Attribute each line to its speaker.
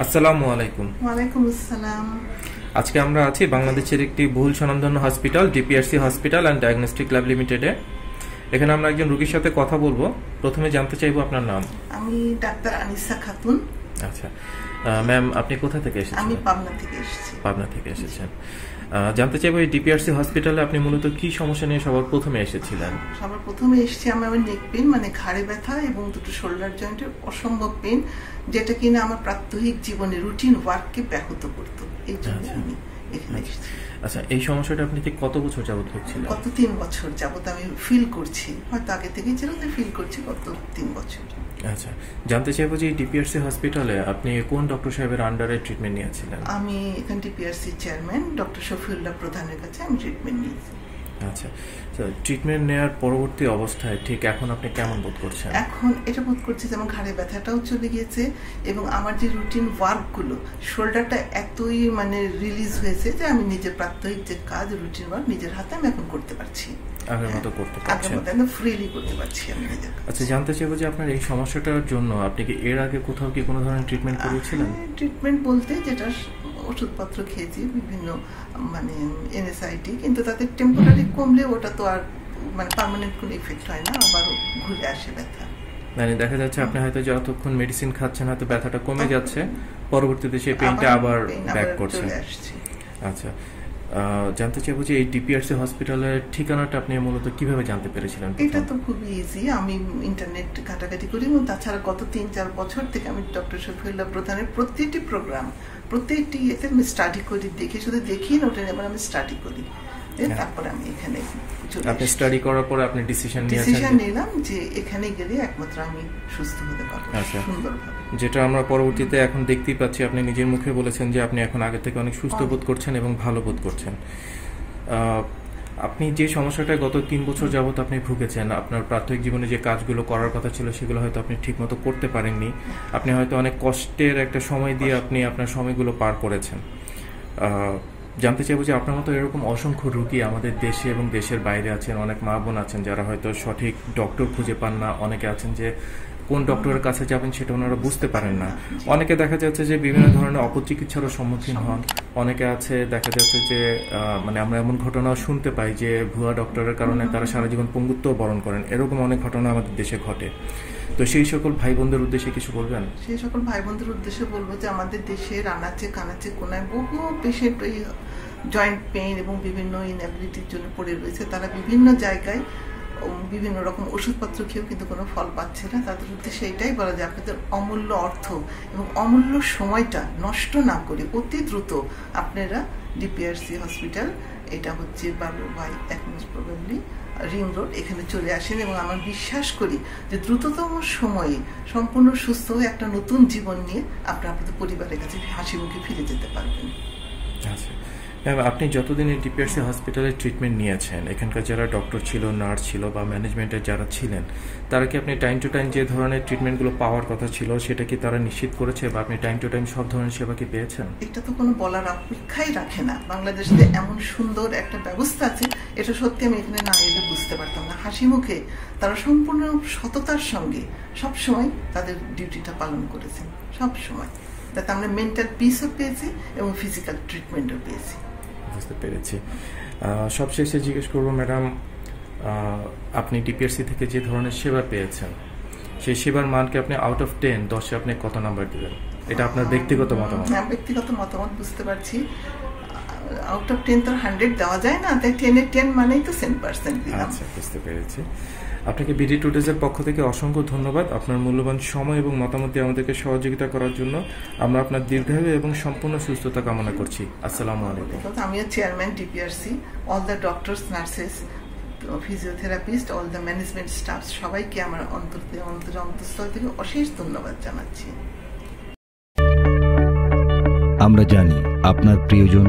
Speaker 1: আসসালামু আলাইকুম।
Speaker 2: ওয়ালাইকুম আসসালাম।
Speaker 1: আজকে আমরা আছি বাংলাদেশের একটি ভুল স্বনামধন্য hospital DPRC hospital and diagnostic lab লিমিটেডে। এখানে আমরা একজন রোগীর সাথে কথা বলব। প্রথমে জানতে চাইব আপনার নাম।
Speaker 2: আমি ডাক্তার আনিসা খাতুন।
Speaker 1: আচ্ছা। ম্যাম আপনি কোথা থেকে এসেছেন?
Speaker 2: আমি পাবনা থেকে এসেছি।
Speaker 1: পাবনা থেকে এসেছেন। জানতে চাইব এই ডিপিআরসি হসপিটালে আপনি মূলত কি সমস্যা নিয়ে সবার প্রথমে এসেছিলেন
Speaker 2: সবার প্রথমে এসেছি আমি ওই নেক পেন মানে ঘাড়ে ব্যথা এবং দুটো শোল্ডার জয়েন্টের অসম্ভব পেন যেটা কিনা আমার প্রাত্যহিক জীবনে রুটিন ওয়ার্ককে ব্যাহত করতো এই জন্য
Speaker 1: আচ্ছা।
Speaker 2: আমি
Speaker 1: আচ্ছা। এই সমস্যাটা আপনি ঠিক কত বছর যাবত হচ্ছিল?
Speaker 2: গত তিন বছর যাবত আমি ফিল করছি হয়তো আগে থেকেই ছিল ফিল করছি গত তিন বছর।
Speaker 1: আচ্ছা জানতে চাইব যে ডিপিআরসি হসপিটালে আপনি কোন ডক্টর সাহেবের আন্ডারে ট্রিটমেন্ট নিয়েছিলেন?
Speaker 2: আমি এখান ডিপিআরসি চেয়ারম্যান ডক্টর শফিউল্লাহ প্রধানের কাছে আমি ট্রিটমেন্ট নিয়েছি।
Speaker 1: আচ্ছা ট্রিটমেন্ট নেওয়ার পরবর্তী অবস্থায় ঠিক এখন আপনি কেমন বোধ করছেন?
Speaker 2: এখন এটা বোধ করছি যেমন ঘাড়ে ব্যথাটাও চলে গিয়েছে এবং আমার যে রুটিন ওয়ার্কগুলো শোল্ডারটা এতই মানে রিলিজ হয়েছে যে আমি নিজের প্রাত্যহিক যে কাজ রুটিন ওয়ার্ক নিজের হাতে আমি এখন করতে পারছি।
Speaker 1: আগের মতো করতে পারছেন।
Speaker 2: ফ্রিলি করতে পারছি আমি
Speaker 1: আচ্ছা জানতে চাইব যে আপনার এই সমস্যাটার জন্য আপনি কি এর আগে কোথাও কি কোনো ধরনের ট্রিটমেন্ট করিয়েছিলেন
Speaker 2: ট্রিটমেন্ট বলতে যেটা ওষুধপত্র খেয়েছি বিভিন্ন মানে এনএসআইটি কিন্তু তাতে টেম্পোরারি কমলে ওটা তো আর মানে পার্মানেন্ট কোনো ইফেক্ট হয় না আবারও ঘুরে আসে ব্যথা।
Speaker 1: মানে দেখা যাচ্ছে আপনি হয়তো যতক্ষণ মেডিসিন খাচ্ছেন হয়তো ব্যথাটা কমে যাচ্ছে পরবর্তীতে সেই পেইনটা আবার ব্যাক
Speaker 2: আবার
Speaker 1: করছে। আচ্ছা জানতে চাইব যে এই ডিপিআরসি হসপিটালের ঠিকানাটা আপনি মূলত কীভাবে জানতে পেরেছিলেন
Speaker 2: এটা তো খুবই ইজি আমি ইন্টারনেট ঘাটাঘাটি করি এবং তাছাড়া গত তিন চার বছর থেকে আমি ডক্টর শফিউল্লাহ প্রধানের প্রত্যেকটি প্রোগ্রাম প্রত্যেকটি ইয়েতে আমি স্টাডি করি, দেখি, শুধু দেখি না, ওটা আমি স্টাডি করি। দিয়ে
Speaker 1: হ্যাঁ।
Speaker 2: তারপরে আমি এখানে
Speaker 1: আপনি স্টাডি করার পরে আপনি ডিসিশন
Speaker 2: ডিসিশন নিলাম যে এখানে গেলে একমাত্র আমি সুস্থ হতে পারব
Speaker 1: আচ্ছা।
Speaker 2: সুন্দরভাবে।
Speaker 1: যেটা আমরা পরবর্তীতে এখন দেখতেই পাচ্ছি আপনি নিজের মুখে বলেছেন যে আপনি এখন আগে থেকে অনেক সুস্থ বোধ করছেন এবং ভালো বোধ করছেন। আপনি যে সমস্যাটা গত তিন বছর যাবত আপনি ভুগেছেন আপনার প্রাথমিক জীবনে যে কাজগুলো করার কথা ছিল সেগুলো হয়তো আপনি ঠিকমতো করতে পারেননি। আপনি হয়তো অনেক কষ্টের একটা সময় দিয়ে আপনি আপনার সময়গুলো পার করেছেন। জানতে চাইব যে আপনার মতো এরকম অসংখ্য রুগী আমাদের দেশে এবং দেশের বাইরে আছেন, অনেক মা বোন আছেন যারা হয়তো সঠিক ডক্টর খুঁজে পান না, অনেকে আছেন যে কোন ডক্টরের কাছে যাবেন সেটা ওনারা বুঝতে পারেন না। অনেকে দেখা যাচ্ছে যে বিভিন্ন ধরনের অপচিকিৎসারও সম্মুখীন হন। অনেকে আছে, দেখা যাচ্ছে যে মানে আমরা এমন ঘটনাও শুনতে পাই যে ভুয়া ডক্টরের কারণে তারা সারা জীবন পঙ্গুত্ব বরণ করেন। এরকম অনেক ঘটনা আমাদের দেশে ঘটে। তো সেই সকল ভাই বোনদের উদ্দেশ্যে কিছু বলবেন?
Speaker 2: সেই সকল ভাই বোনদের উদ্দেশ্যে বলব যে আমাদের দেশের আনাচে কানাচে কোনায় বহু পেশেন্ট ওই জয়েন্ট পেইন এবং বিভিন্ন ইনএবিলিটির জন্য পড়ে রয়েছে। তারা বিভিন্ন জায়গায় বিভিন্ন রকম ওষুধপত্র খেয়েও কিন্তু কোনো ফল পাচ্ছে না। তাদের উদ্দেশ্যে এটাই বলা যায় আপনাদের অমূল্য অর্থ এবং অমূল্য সময়টা নষ্ট না করে অতি দ্রুত আপনারা ডিপিআরসি হসপিটাল, এটা হচ্ছে বাবু ভাই এক মোস্ট প্রবাবলি রিং রোড, এখানে চলে আসেন এবং আমার বিশ্বাস করি যে দ্রুততম সময়ে সম্পূর্ণ সুস্থ হয়ে একটা নতুন জীবন নিয়ে আপনারা আপনাদের পরিবারের কাছে হাসি মুখে ফিরে যেতে পারবেন।
Speaker 1: আচ্ছা। ম্যাম আপনি যতদিন এই ডিপিআরসি হসপিটালে ট্রিটমেন্ট নিয়েছেন, এখানকার যারা ডক্টর ছিল নার্স ছিল বা ম্যানেজমেন্টের যারা ছিলেন, তারা কি আপনি টাইম টু টাইম যে ধরনের ট্রিটমেন্টগুলো পাওয়ার কথা ছিল, সেটা কি তারা নিশ্চিত করেছে বা আপনি টাইম টু টাইম সব ধরনের সেবা কি পেয়েছেন?
Speaker 2: এটা তো কোনো বলার অপেক্ষাই রাখে না। বাংলাদেশে এমন সুন্দর একটা ব্যবস্থা আছে, এটা সত্যি আমি এখানে না এলে বুঝতে পারতাম না। হাসি মুখে তারা সম্পূর্ণ সততার সঙ্গে সব সময় তাদের ডিউটিটা পালন করেছেন সব সময় যাতে আমরা মেন্টাল পিসও পেয়েছি এবং ফিজিক্যাল ট্রিটমেন্টও পেয়েছি।
Speaker 1: বুঝতে পেরেছি। সবশেষে জিজ্ঞেস করব, ম্যাডাম আপনি ডিপিআরসি থেকে যে ধরনের সেবা পেয়েছেন, সেই সেবার মানকে আপনি আউট অফ টেন দশে আপনি কত নাম্বার দিবেন এটা আপনার ব্যক্তিগত মতামত।
Speaker 2: হ্যাঁ ব্যক্তিগত মতামত বুঝতে পারছি। আউট অফ টেন তো হান্ড্রেড দেওয়া যায় না তাই টেনে টেন মানেই তো সেন পার্সেন্ট দিলাম।
Speaker 1: আচ্ছা বুঝতে পেরেছি। আপনাকে বিডি টুডেজের পক্ষ থেকে অসংখ্য ধন্যবাদ। আপনার মূল্যবান সময় এবং মতামত দিয়ে আমাদেরকে সহযোগিতা করার জন্য আমরা আপনার দীর্ঘায়ু এবং সম্পূর্ণ সুস্থতা কামনা করছি। আসসালামু আলাইকুম।
Speaker 2: আমিও chairman DPRC all the doctors nurses physiotherapist all the management staff সবাইকে আমার অন্তর থেকে অন্তর অন্তঃস্থল থেকে অশেষ ধন্যবাদ জানাচ্ছি।
Speaker 3: আমরা জানি আপনার প্রিয়জন